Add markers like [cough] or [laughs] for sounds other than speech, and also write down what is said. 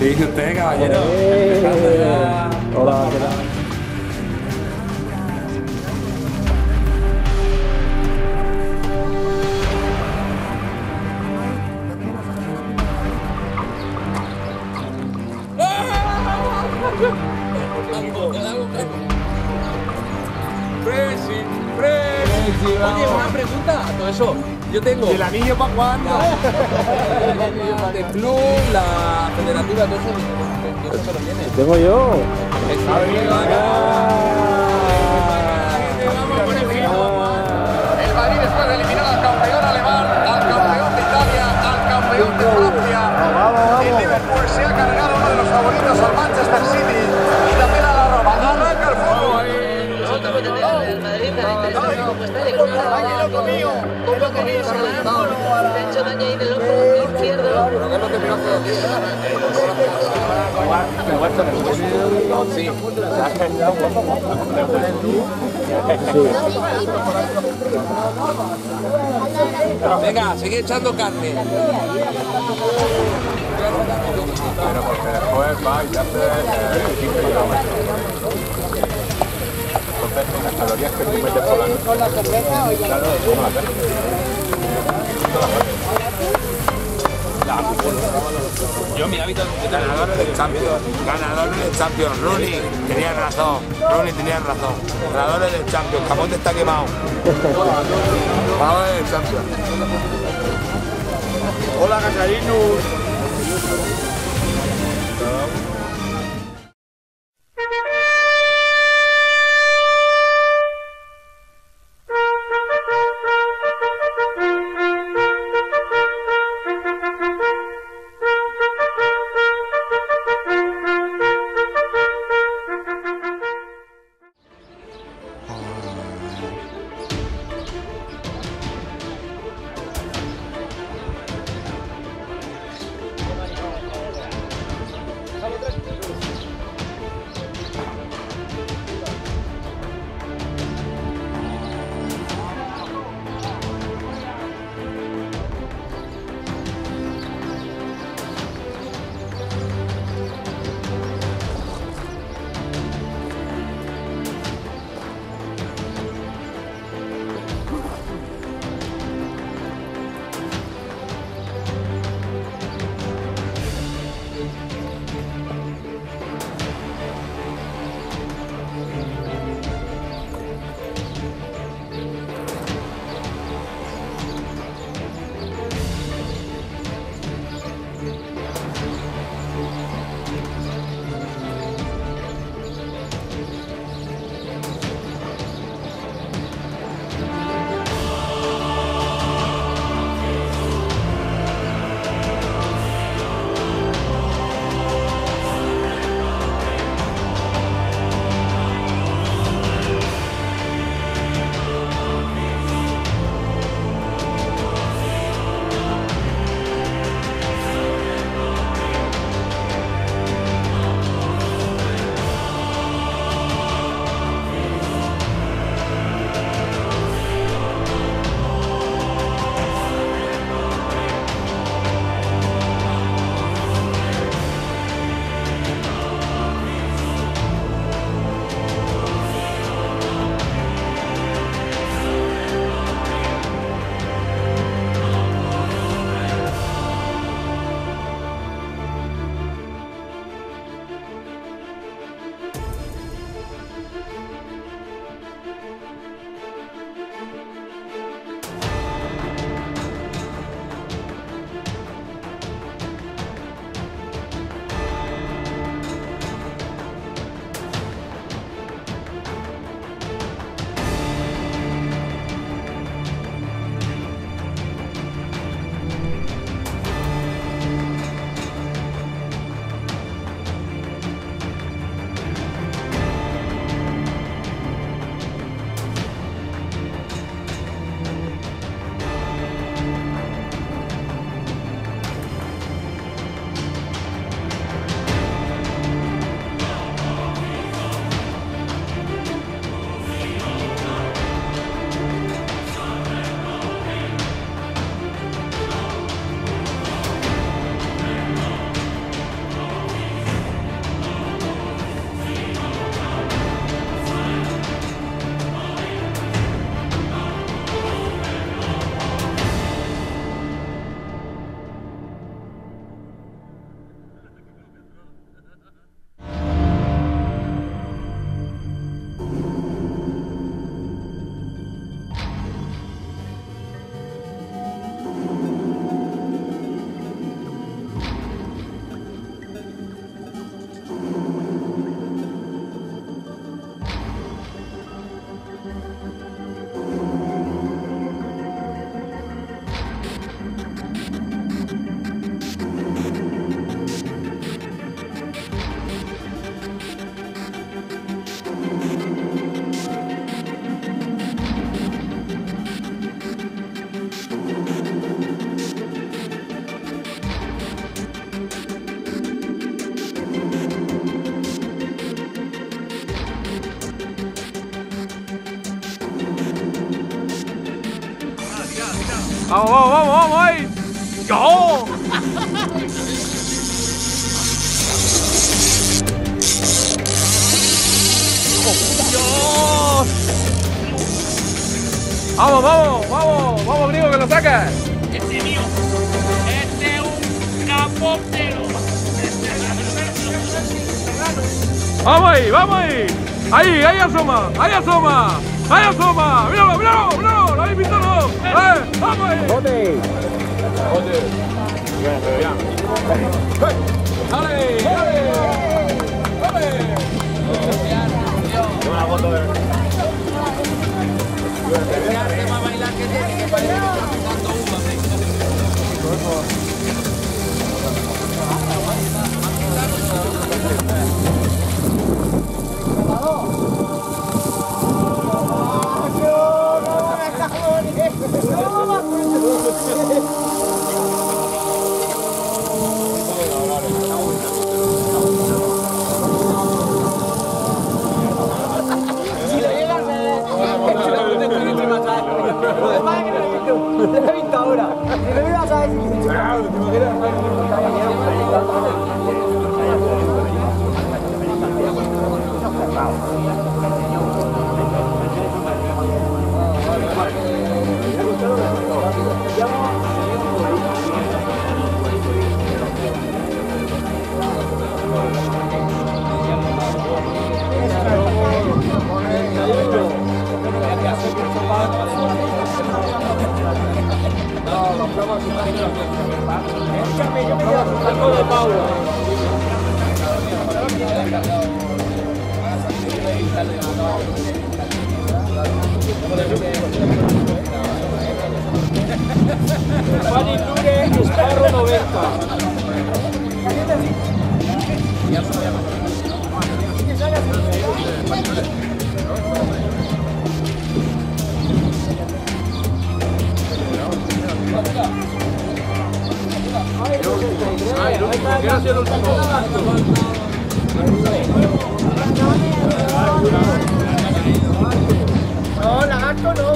¿Y usted, caballero? Eh, Empezando ya. Hola, ¿qué tal? Presi, Presi. Oye, una pregunta a todo eso. Yo tengo ¿Y el anillo para cuándo? [laughs] de club, la federativa, todo eso. Todo eso me lo tiene. Tengo yo. El Madrid después de eliminar al campeón alemán, al campeón de Italia, al campeón de Francia. El Liverpool se ha cargado uno de los favoritos al Manchester City y también a la Roma. Arranca el fútbol. El Madrid también como está el equipo un poco querido Salah, de hecho daño ahí en el ojo izquierdo. Venga, sigue echando carne. Pero porque después va y te hace 15 kilómetros. Las calorías que tú metes por la noche. ¿Con la cerveza o Claro, como la. Yo mi hábito Ganadores del Champions. Ganadores del Champions. Rooney tenía razón. Rooney tenía razón. Ganadores del Champions. Camote está quemado. Ganadores del Champions. Hola, Cacarinus. Vamos, vamos, vamos, vamos ahí. ¡Yo! ¡Dios! Vamos, vamos, vamos, vamos, griego, que lo saques. Este es mío. Este es un capóptero. Vamos ahí, vamos ahí. Ahí, ahí asoma, ahí asoma, ahí asoma. Míralo, míralo, míralo, lo habéis visto no. Eh, vamos ahí. ¡Bote! [laughs] Dale, dale. Juan Indure, Esparro 90. Gracias, último. No, lagarto no,